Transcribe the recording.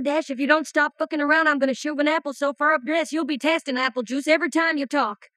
Dash, if you don't stop fucking around, I'm gonna shove an apple so far up your ass you'll be tasting apple juice every time you talk.